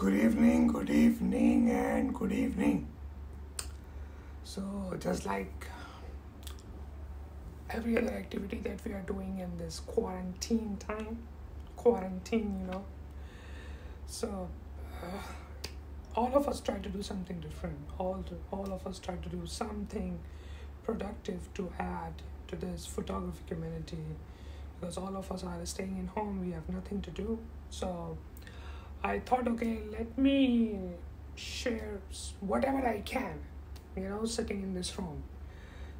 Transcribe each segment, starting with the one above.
Good evening, good evening, and good evening. So, just like every other activity that we are doing in this quarantine time, quarantine, you know. So, uh, all of us try to do something different. All to, all of us try to do something productive to add to this photography community because all of us are staying in home. We have nothing to do. So, I thought, okay, let me share whatever I can, you know, sitting in this room.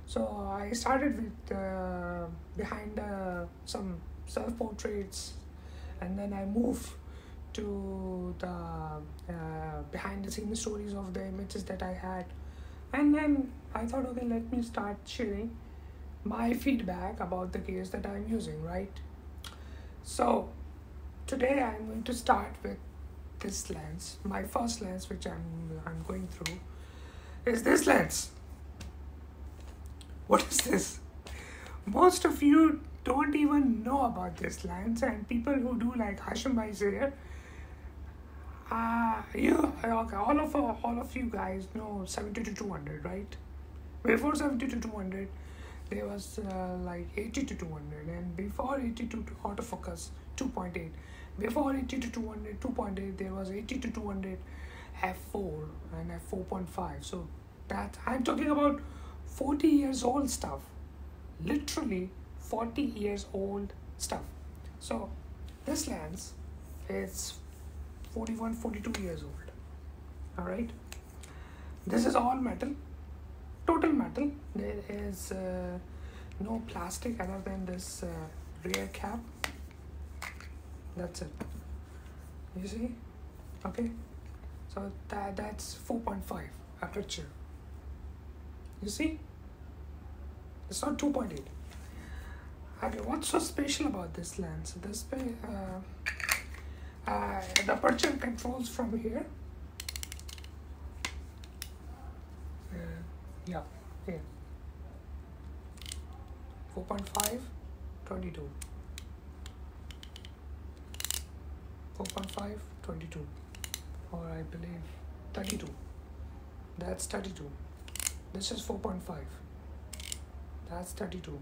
So I started with uh, behind uh, some self portraits, and then I moved to the uh, behind the scenes stories of the images that I had, and then I thought, okay, let me start sharing my feedback about the gears that I'm using, right? So today I'm going to start with this lens. My first lens, which I'm I'm going through, is this lens. What is this? Most of you don't even know about this lens, and people who do like Hashim Bhai here, uh, you okay, all of uh, all of you guys know 70 to 200, right? Before 70 to 200, there was uh, like 80 to 200, and before 80 to autofocus 2.8 before 80 to 200, 2.8, there was 80 to 200 f4 and f4.5. So that I'm talking about 40 years old stuff. Literally 40 years old stuff. So this lens is 41, 42 years old. Alright. This is all metal. Total metal. There is uh, no plastic other than this uh, rear cap that's it. You see? Okay? So that that's 4.5 aperture you see? It's not 2.8 okay what's so special about this lens this uh, uh, the aperture controls from here. Uh, yeah here. 4.5 22 4.5 22 or I believe 32 that's 32 this is 4.5 that's 32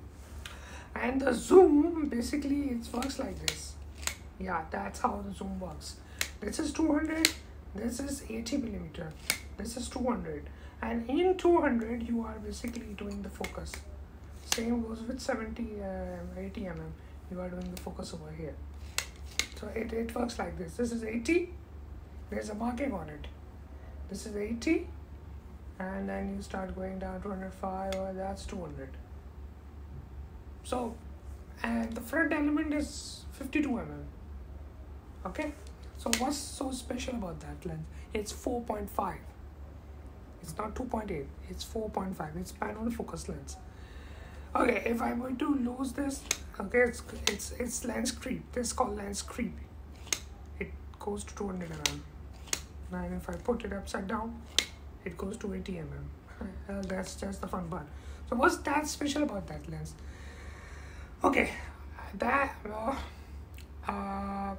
and the zoom basically it works like this. Yeah that's how the zoom works. This is 200 this is 80 millimeter. This is 200 and in 200 you are basically doing the focus. Same goes with 70 uh, 80 mm you are doing the focus over here so it, it works like this. This is 80. There's a marking on it. This is 80. And then you start going down to 105 or that's 200. So, and the front element is 52 mm. Okay. So what's so special about that lens? It's 4.5. It's not 2.8. It's 4.5. It's manual focus lens. Okay, if I'm going to lose this, okay, it's it's it's lens creep. This is called lens creep. It goes to 200 mm. And if I put it upside down, it goes to 80 mm. That's just the fun part. So what's that special about that lens? Okay, that uh, uh,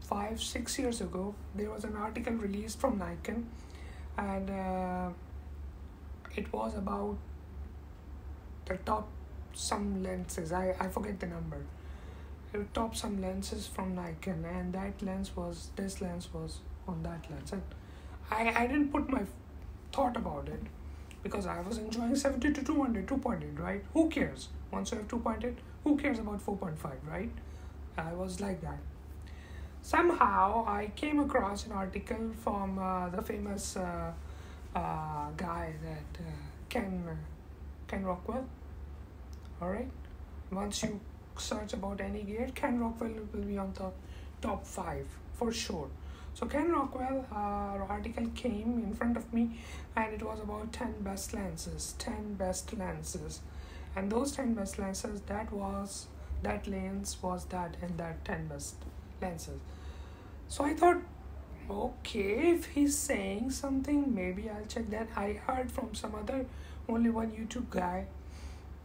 five six years ago there was an article released from Nikon, and uh, it was about the top some lenses. I, I forget the number. The top some lenses from Nikon and that lens was this lens was on that lens. And I, I didn't put my thought about it because I was enjoying 70 to 200 2.8 right? Who cares? Once you have 2.8 who cares about 4.5 right? I was like that. Somehow I came across an article from uh, the famous uh, uh, guy that uh, Ken Ken Rockwell all right once you search about any gear ken rockwell will be on the top five for sure. So ken rockwell uh, article came in front of me and it was about 10 best lenses 10 best lenses. And those 10 best lenses that was that lens was that and that 10 best lenses. So i thought okay if he's saying something maybe i'll check that. I heard from some other only one youtube guy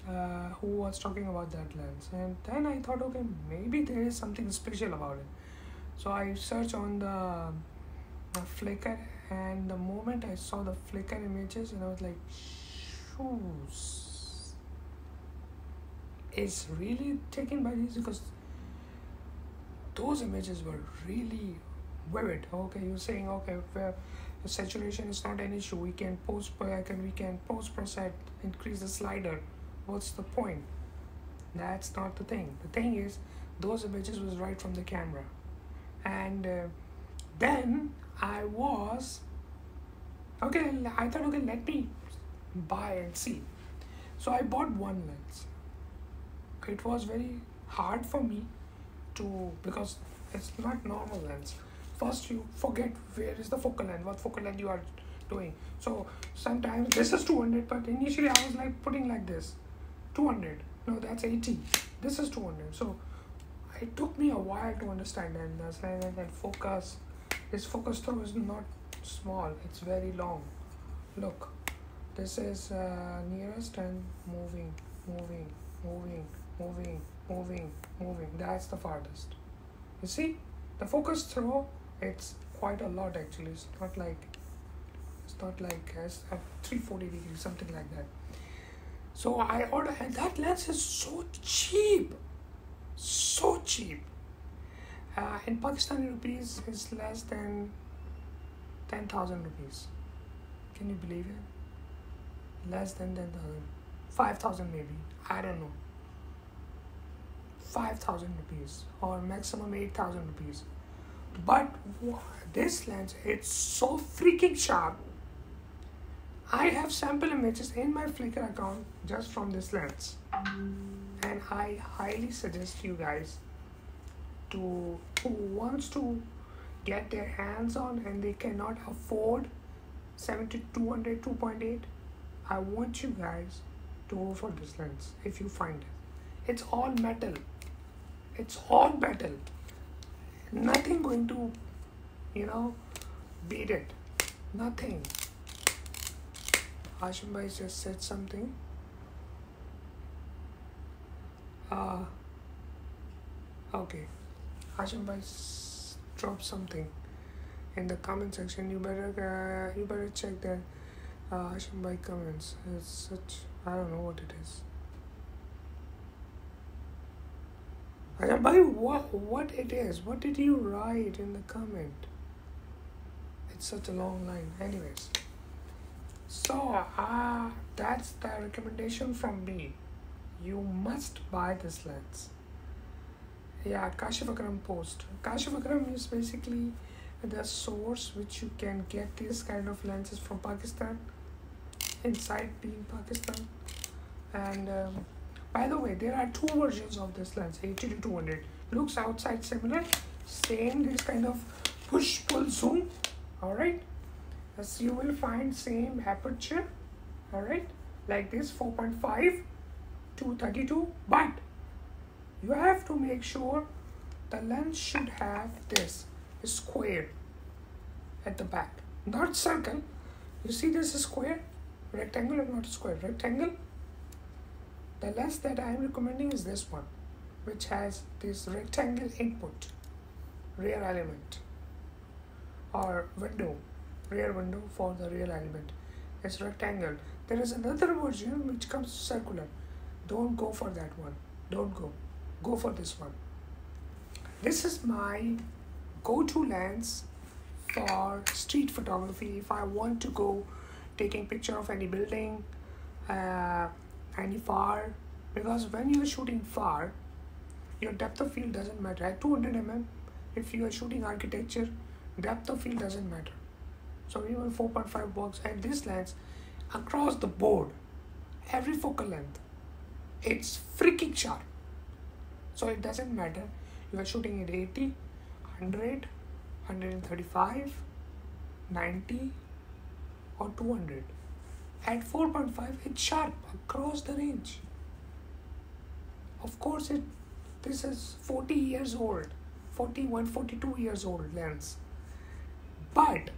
uh, who was talking about that lens. And then i thought okay maybe there is something special about it. So i searched on the a Flickr and the moment I saw the Flickr images and I was like shoes. Is really taken by these because those images were really vivid. Okay you're saying okay well, the saturation is not an issue we can post can we can post process increase the slider what's the point? That's not the thing. The thing is those images was right from the camera. And uh, then i was okay i thought okay let me buy and see. So i bought one lens. It was very hard for me to because it's not normal lens. First you forget where is the focal length what focal length you are doing. So sometimes this is 200 but initially i was like putting like this 200 no that's 80 this is 200 so it took me a while to understand and that's that focus this focus throw is not small. It's very long. Look this is uh, nearest and moving moving moving moving moving moving. That's the farthest. You see? The focus throw it's quite a lot actually. It's not like it's not like as uh, 340 degrees something like that so i ordered and that lens is so cheap so cheap. Uh, in pakistani rupees is less than 10000 rupees. Can you believe it? Less than 10000 5000 maybe. I don't know. 5000 rupees or maximum 8000 rupees. But this lens it's so freaking sharp I have sample images in my Flickr account just from this lens. And I highly suggest you guys to who wants to get their hands on and they cannot afford 7200 2.8 I want you guys to go for this lens if you find it. It's all metal. It's all metal. Nothing going to you know beat it. Nothing Hashim Bhai just said something uh okay Hashim Bhai dropped something in the comment section you better uh, you better check that uh, Hashim Bhai comments it's such I don't know what it is I don't what what it is. What did you write in the comment? It's such a long line. Anyways, so ah, uh, that's the recommendation from me. You must buy this lens. Yeah, Kashif Akram post. Kashif Akram is basically the source which you can get these kind of lenses from Pakistan. Inside being Pakistan, and. Um, by the way, there are two versions of this lens, 80 to 200. Looks outside similar, same this kind of push pull zoom. Alright, as you will find same aperture. Alright, like this 4.5 to 32, but you have to make sure the lens should have this square at the back, not circle. You see this square, rectangle or not square, rectangle. The lens that I am recommending is this one, which has this rectangle input, rear element, or window, rear window for the rear element. It's rectangle. There is another version which comes circular. Don't go for that one. Don't go. Go for this one. This is my go-to lens for street photography. If I want to go taking picture of any building, uh, any far because when you are shooting far your depth of field doesn't matter at 200 mm if you are shooting architecture depth of field doesn't matter so even 4.5 box and this lens across the board every focal length it's freaking sharp. So it doesn't matter. You are shooting at 80 100 135 90 or 200 at 4.5 it's sharp across the range. Of course it this is 40 years old 41 42 years old lens but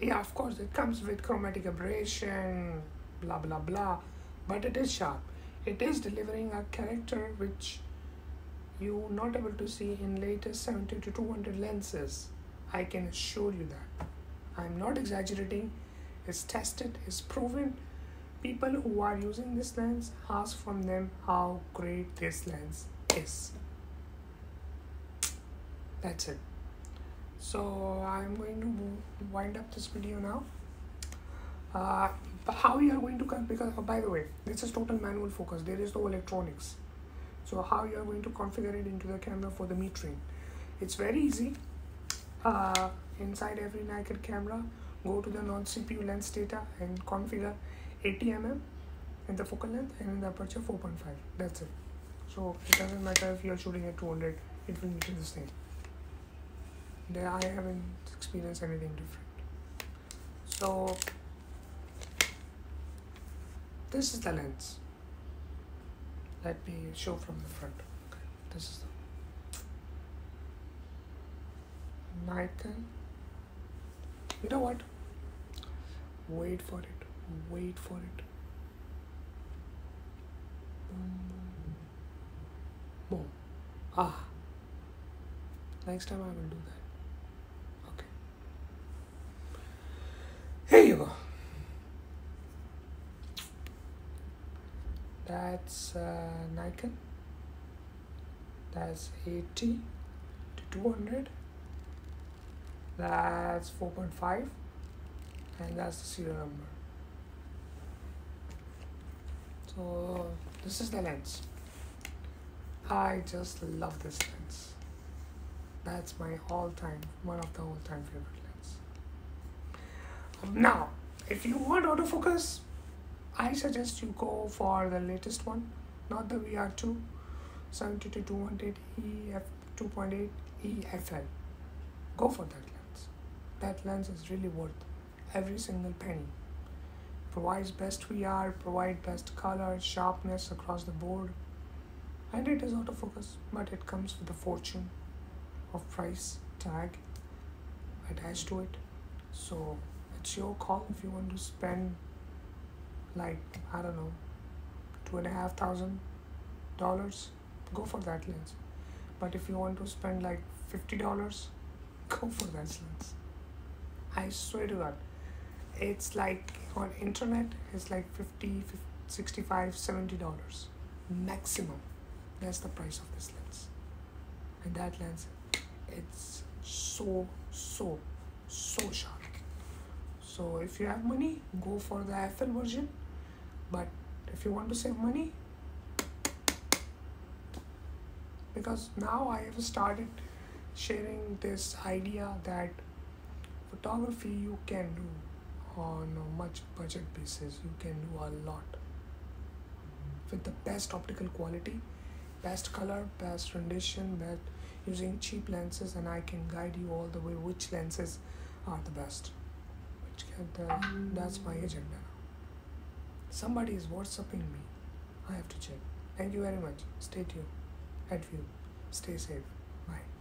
yeah of course it comes with chromatic aberration blah blah blah but it is sharp it is delivering a character which you not able to see in latest 70 to 200 lenses I can assure you that. I'm not exaggerating. It's tested, it's proven. People who are using this lens ask from them how great this lens is. That's it. So I'm going to wind up this video now. Uh, how you are going to because oh, by the way this is total manual focus. There is no electronics. So how you are going to configure it into the camera for the metering it's very easy. Uh, inside every Nikon camera go to the non-CPU lens data and configure 80 mm in the focal length and in the aperture 4.5 that's it. So it doesn't matter if you're shooting at 200 it will be the same I haven't experienced anything different. So this is the lens. Let me show from the front. Okay this is the Nikon you know what? Wait for it. Wait for it. Boom. Ah. Next time I will do that okay here you go that's uh, Nikon. That's 80 to 200 that's 4.5 and that's the serial number. So this is the lens. I just love this lens. That's my all-time one of the all-time favorite lens now if you want autofocus I suggest you go for the latest one not the VR2 70 to 218 EF 2.8 EFL go for that lens. That lens is really worth every single penny. Provides best VR provide best color sharpness across the board. And it is autofocus but it comes with a fortune of price tag attached to it. So it's your call if you want to spend like I don't know two and a half thousand dollars? Go for that lens. But if you want to spend like fifty dollars go for that lens. I swear to God. It's like on internet it's like 50, 50 65 70 dollars maximum. That's the price of this lens. And that lens it's so so so sharp. So if you have money go for the FL version but if you want to save money because now I have started sharing this idea that photography you can do on a much budget basis. You can do a lot with the best optical quality best color best rendition best using cheap lenses and I can guide you all the way which lenses are the best. Which can, that's my agenda Somebody is WhatsApping me. I have to check. Thank you very much. Stay tuned. At view. Stay safe. Bye.